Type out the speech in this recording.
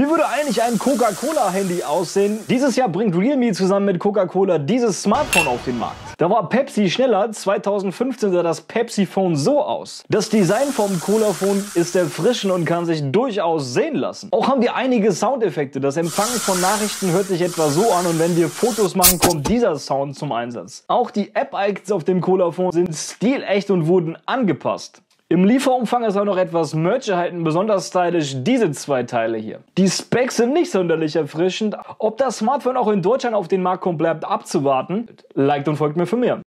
Wie würde eigentlich ein Coca-Cola-Handy aussehen? Dieses Jahr bringt Realme zusammen mit Coca-Cola dieses Smartphone auf den Markt. Da war Pepsi schneller. 2015 sah das Pepsi Phone so aus. Das Design vom Cola-Phone ist erfrischend und kann sich durchaus sehen lassen. Auch haben wir einige Soundeffekte. Das Empfangen von Nachrichten hört sich etwa so an und wenn wir Fotos machen, kommt dieser Sound zum Einsatz. Auch die App-Icons auf dem Cola-Phone sind stilecht und wurden angepasst. Im Lieferumfang ist auch noch etwas Merch erhalten, besonders stylisch diese zwei Teile hier. Die Specs sind nicht sonderlich erfrischend. Ob das Smartphone auch in Deutschland auf den Markt kommt, bleibt abzuwarten. Liked und folgt mir für mehr.